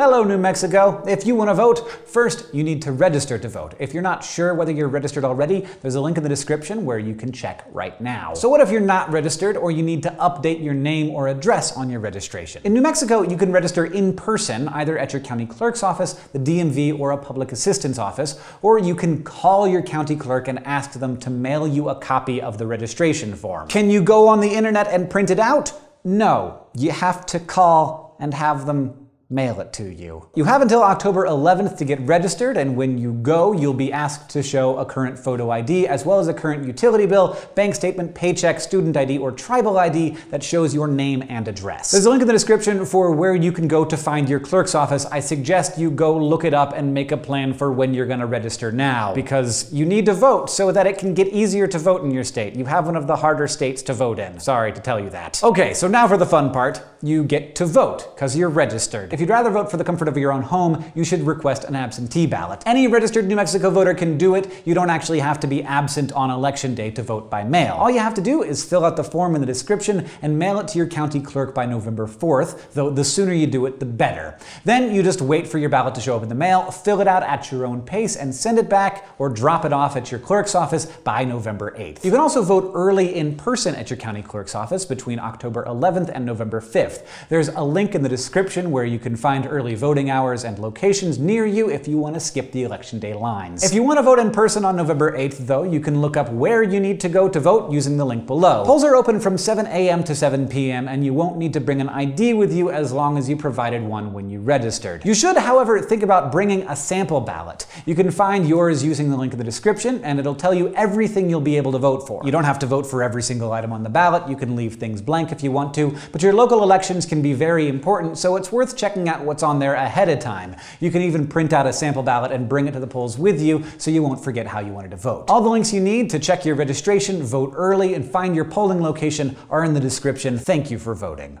Hello, New Mexico. If you want to vote, first you need to register to vote. If you're not sure whether you're registered already, there's a link in the description where you can check right now. So what if you're not registered or you need to update your name or address on your registration? In New Mexico, you can register in person, either at your county clerk's office, the DMV, or a public assistance office, or you can call your county clerk and ask them to mail you a copy of the registration form. Can you go on the internet and print it out? No. You have to call and have them mail it to you. You have until October 11th to get registered, and when you go, you'll be asked to show a current photo ID, as well as a current utility bill, bank statement, paycheck, student ID, or tribal ID that shows your name and address. There's a link in the description for where you can go to find your clerk's office. I suggest you go look it up and make a plan for when you're gonna register now, because you need to vote so that it can get easier to vote in your state. You have one of the harder states to vote in. Sorry to tell you that. Okay, so now for the fun part. You get to vote, because you're registered. If you'd rather vote for the comfort of your own home, you should request an absentee ballot. Any registered New Mexico voter can do it. You don't actually have to be absent on election day to vote by mail. All you have to do is fill out the form in the description and mail it to your county clerk by November 4th, though the sooner you do it, the better. Then you just wait for your ballot to show up in the mail, fill it out at your own pace, and send it back or drop it off at your clerk's office by November 8th. You can also vote early in person at your county clerk's office between October 11th and November 5th. There's a link in the description where you can find early voting hours and locations near you if you want to skip the election day lines. If you want to vote in person on November 8th, though, you can look up where you need to go to vote using the link below. Polls are open from 7 a.m. to 7 p.m., and you won't need to bring an ID with you as long as you provided one when you registered. You should, however, think about bringing a sample ballot. You can find yours using the link in the description, and it'll tell you everything you'll be able to vote for. You don't have to vote for every single item on the ballot, you can leave things blank if you want to, but your local elections can be very important, so it's worth checking out what's on there ahead of time. You can even print out a sample ballot and bring it to the polls with you so you won't forget how you wanted to vote. All the links you need to check your registration, vote early, and find your polling location are in the description. Thank you for voting.